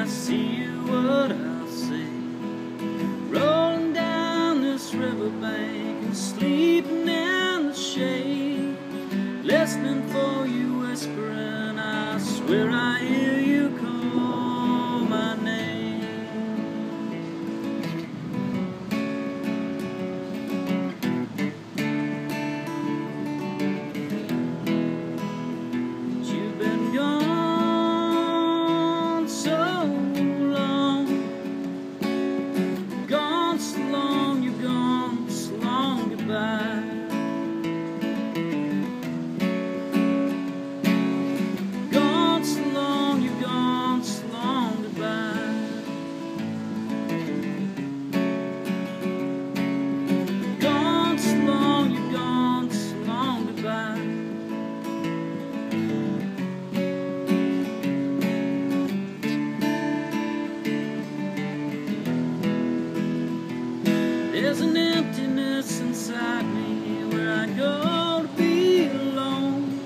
I see you, what I'll see. Rolling down this riverbank and sleeping in the shade. Listening for you whispering, I swear I am. There's an emptiness inside me where I go to be alone,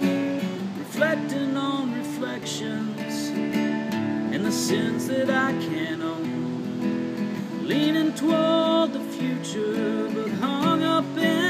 reflecting on reflections and the sins that I can't own, leaning toward the future but hung up in.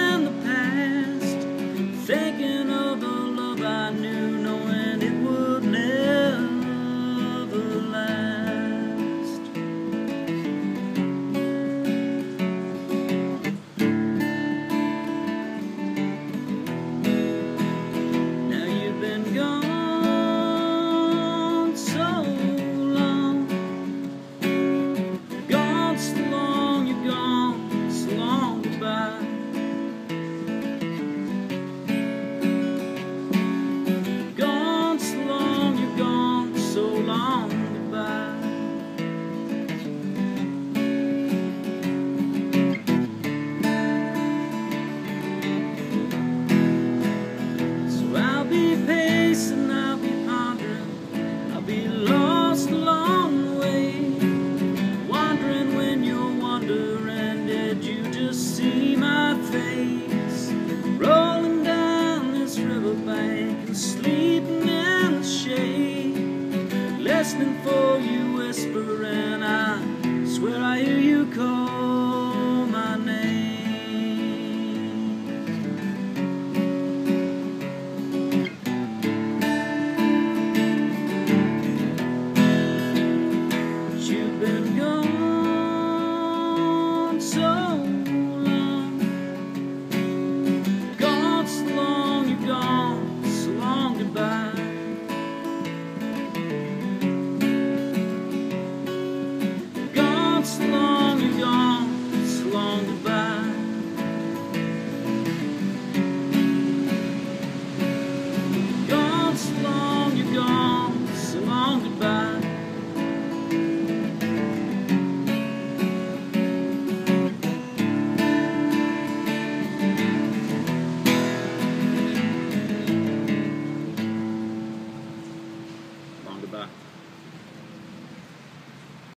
once.